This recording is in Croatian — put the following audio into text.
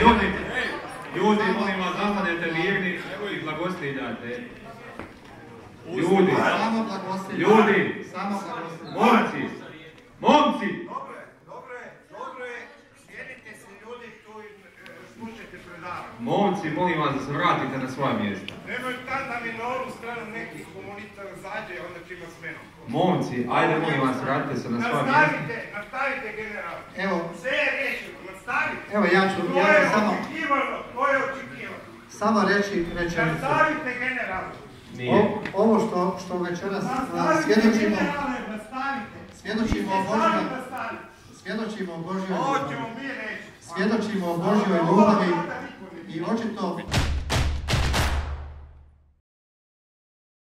ljudi, ljudi, molim vas, zastanete mirni i blagostivljate. Ljudi, Samo ljudi, Samo momci, momci, je, dobro je. Sjedite se ljudi tu i e, slušajte predavanje. momci, molim vas da se vratite na svoja mjesta. Nemoj tad da mi na ovu stranu nekih komunista zađe, onda će ima smenu. Momci, ajde molim vas, vratite se na svoja mjesta. Nastavite, nastavite general. Evo, Sve. Evo ja ću, To ja je ću samo, očekivano, to je očekivano. samo reći rečenicu. Nastavite general. Nije. O- Ovo što, što večeras svjedočimo, svjedočimo o Božjoj, svjedočimo o Božjoj Ovo ljubavi. ćemo mi reći. Svjedočimo o Božjoj ljubavi i očito